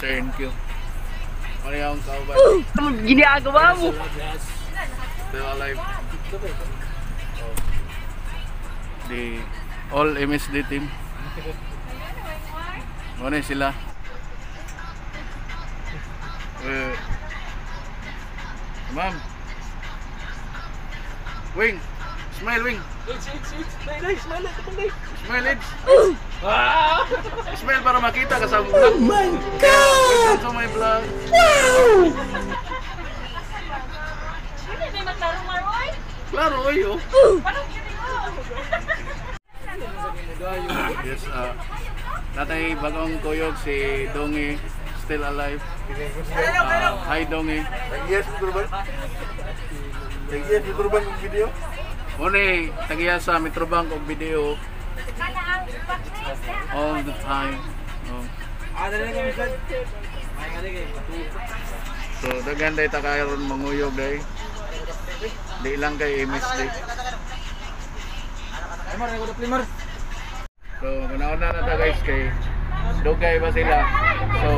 Sir NQ. Ano yung kauban? Ano ginagawa mo? Still alive. Oh. The all MSD team. Ano sila? Eh, ma'am. Wing. Smile, Wing. Smile, Eds. Smile para makita ka sa vlog. Oh my God! Welcome to my vlog. Hindi, may maglarong maroy. Klaro, oyo. Parang gini mo. Yes, uh, natay bagong kuyog si Dongi still alive. Uh, hi Dongi. Yes, Turban. Yes, Turban yung video. Muni, tagiya sa Metrobank og video All the time. Oh. So, daghan day ta manguyog day. Di lang kay MS day. So, ganaon na ta guys kay dugay ba sila. So,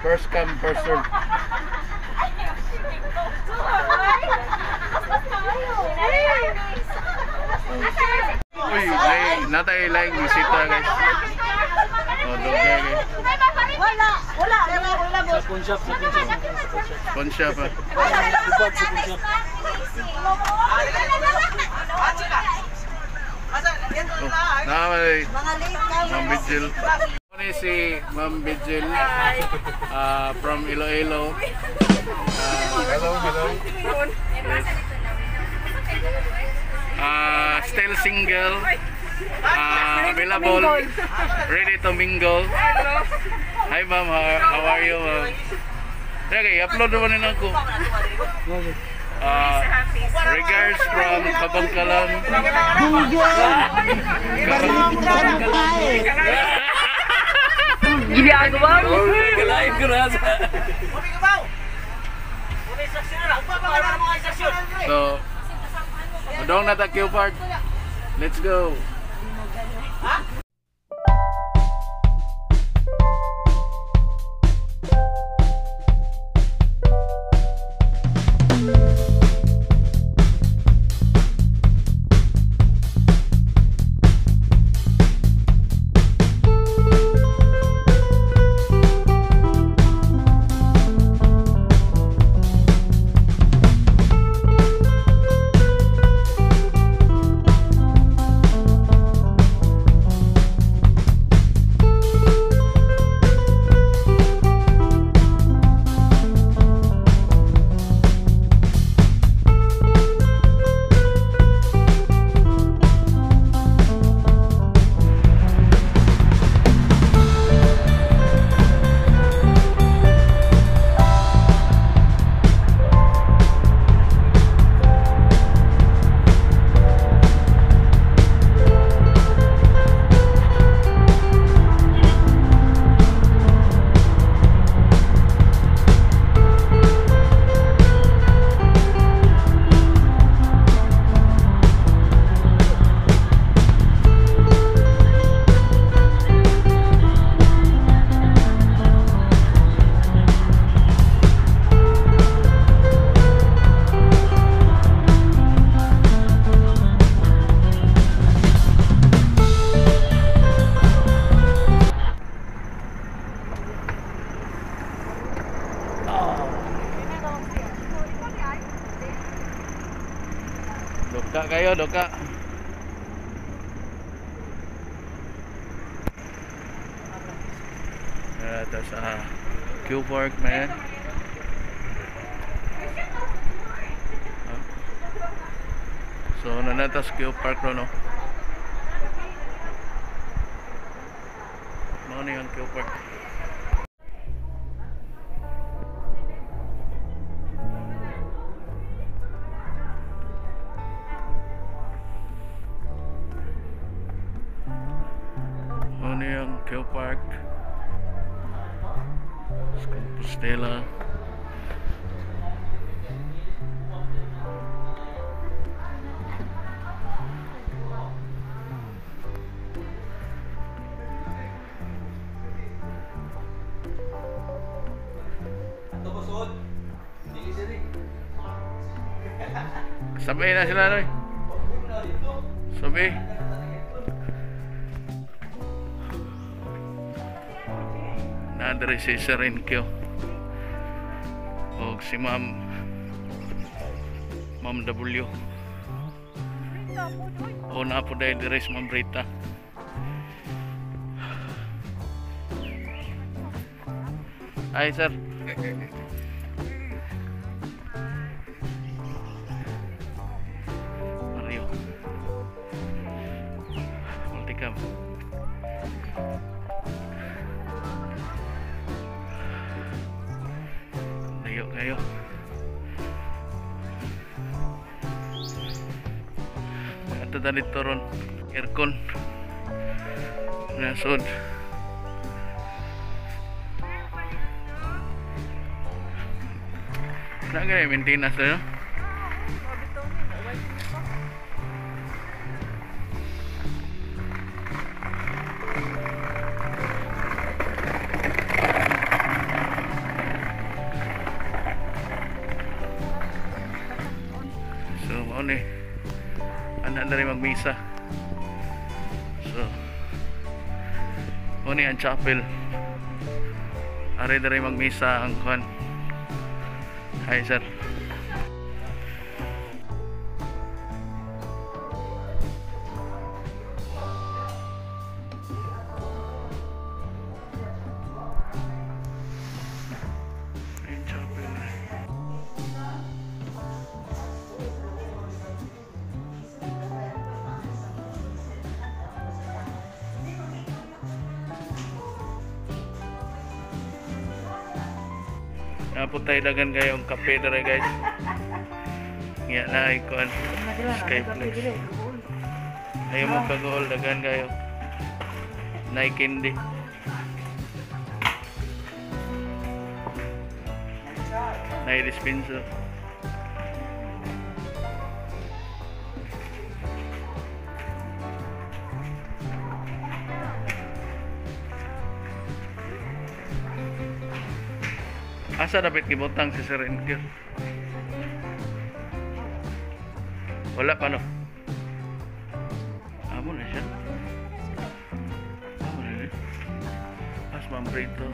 first come first serve. Uy, may natay lang bisita guys. Oh, guys. Wala, wala, wala, wala, boss. Pawn shop, sa pawn shop. Pawn shop ah. Sa punya. Oh, nakamay. Ma'am Vigil. Ano si Ma'am Vigil ah, from Iloilo. Ah, Hello, hello. Ah, still single. Ah, available. Ready to mingle. Hi ma'am, how, how are you ma'am? Okay, upload naman nila ako. Ah, regards from Kabangkalan. Ginagawa mo? So, Udong na ta. Let's go. Kayo, doka. Ito sa Q Park, man. So, nanatas Q Park no? Ano na yung Q Park? Union, Kilpark, Compostela. Sampai na sila, Roy. Sampai. Nadre si Serenkyo. O si Ma'am Ma'am W. O na po dahil dire si Ma'am Rita. Ay, sir. Mario. Multicam. Ato dito ron. Aircon. Nasod. Nagay maintenance na no? Na rin magmisa. So, ni ang chapel. Ari na rin magmisa ang kwan. Hi, sir. Napot tayo dagan kayong kape dere guys. Nga na ikuan. Skyflex. Ayaw mo kagool dagan kayo. Nike hindi. Nai dispenser. Asa dapat gibutang si Sir Enkyo? Wala pa no? Amo na siya. Amo na siya. As mambrito.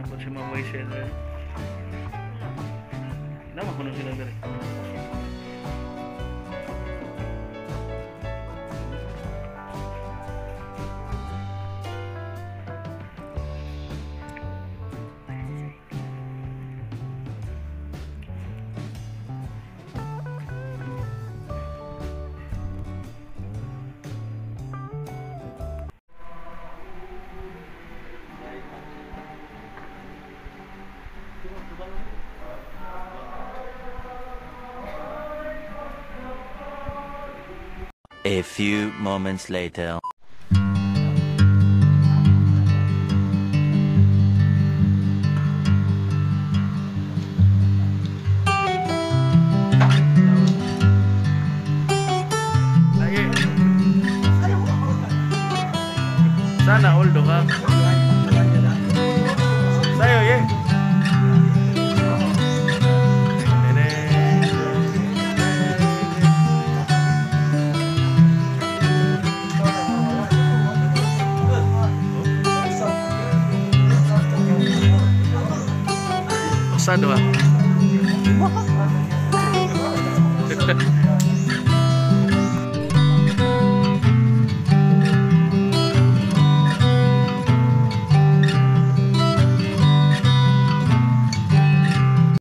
Dapat si Mamoy siya na. Nama kuno sila dari. A few moments later. Sana Saan ba? Ah?